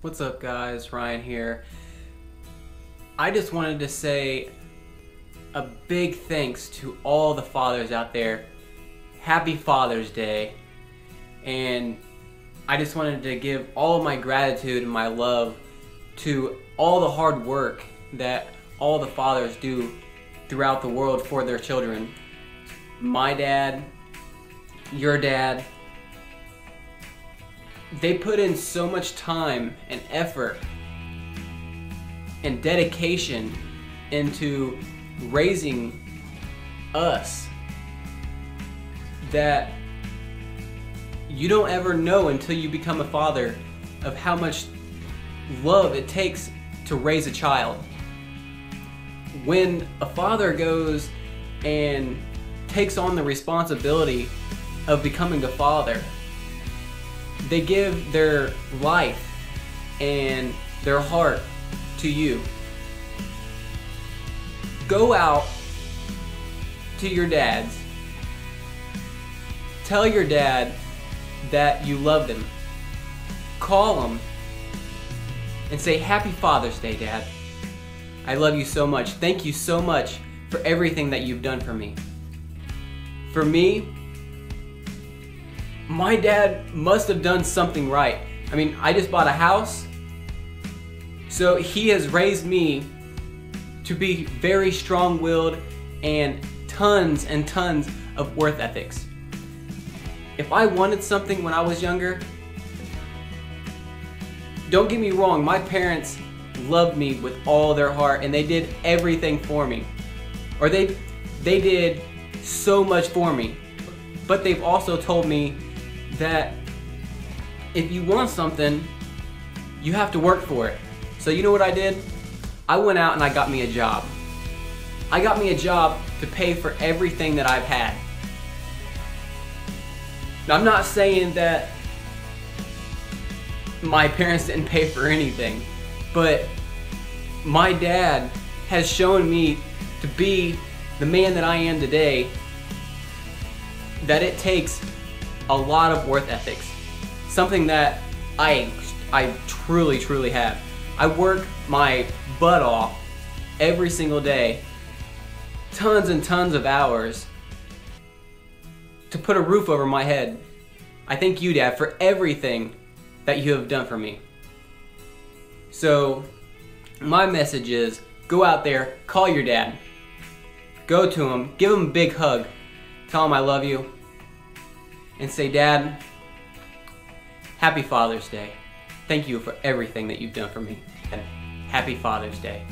What's up guys, Ryan here. I just wanted to say a big thanks to all the fathers out there. Happy Father's Day. And I just wanted to give all of my gratitude and my love to all the hard work that all the fathers do throughout the world for their children. My dad, your dad, they put in so much time and effort and dedication into raising us that you don't ever know until you become a father of how much love it takes to raise a child. When a father goes and takes on the responsibility of becoming a father, they give their life and their heart to you. Go out to your dads. Tell your dad that you love them. Call them and say, Happy Father's Day, Dad. I love you so much. Thank you so much for everything that you've done for me. For me, my dad must have done something right. I mean, I just bought a house, so he has raised me to be very strong willed and tons and tons of worth ethics. If I wanted something when I was younger, don't get me wrong, my parents loved me with all their heart and they did everything for me. Or they they did so much for me. But they've also told me that if you want something, you have to work for it. So you know what I did? I went out and I got me a job. I got me a job to pay for everything that I've had. Now, I'm not saying that my parents didn't pay for anything, but my dad has shown me to be the man that I am today that it takes a lot of worth ethics. Something that I I truly truly have. I work my butt off every single day. Tons and tons of hours to put a roof over my head. I thank you, Dad, for everything that you have done for me. So, my message is go out there, call your dad, go to him, give him a big hug, tell him I love you, and say, Dad, happy Father's Day. Thank you for everything that you've done for me. And happy Father's Day.